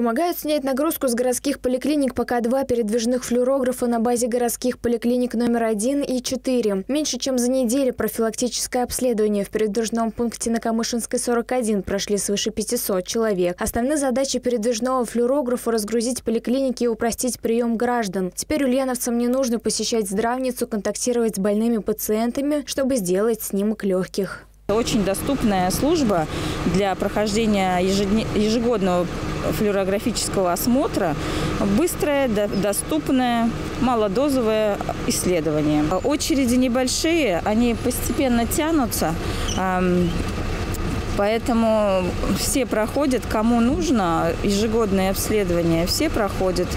Помогают снять нагрузку с городских поликлиник пока два передвижных флюорографа на базе городских поликлиник номер один и четыре. Меньше чем за неделю профилактическое обследование в передвижном пункте на Камышинской 41 прошли свыше 500 человек. Основные задачи передвижного флюорографа – разгрузить поликлиники и упростить прием граждан. Теперь ульяновцам не нужно посещать здравницу, контактировать с больными пациентами, чтобы сделать снимок легких. Очень доступная служба для прохождения ежегодного флюорографического осмотра. Быстрое, доступное, малодозовое исследование. Очереди небольшие, они постепенно тянутся. Поэтому все проходят, кому нужно ежегодное обследование, все проходят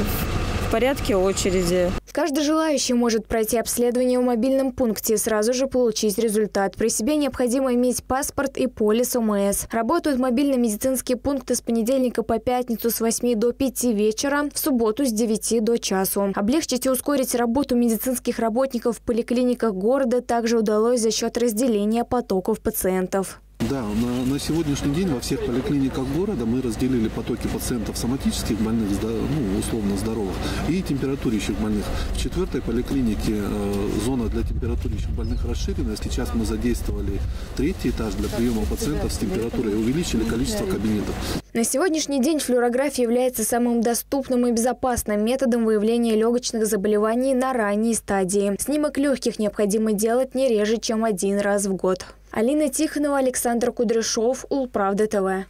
порядке очереди. Каждый желающий может пройти обследование в мобильном пункте и сразу же получить результат. При себе необходимо иметь паспорт и полис ОМС. Работают мобильные медицинские пункты с понедельника по пятницу с 8 до 5 вечера, в субботу с 9 до часу. Облегчить и ускорить работу медицинских работников в поликлиниках города также удалось за счет разделения потоков пациентов. Да, на, на сегодняшний день во всех поликлиниках города мы разделили потоки пациентов соматических больных, ну, условно здоровых, и температурящих больных. В четвертой поликлинике э, зона для температурящих больных расширена. Сейчас мы задействовали третий этаж для приема пациентов с температурой и увеличили количество кабинетов. На сегодняшний день флюорография является самым доступным и безопасным методом выявления легочных заболеваний на ранней стадии. Снимок легких необходимо делать не реже, чем один раз в год. Алина Тихонова, Александр Кудряшов, Улправда ТВ.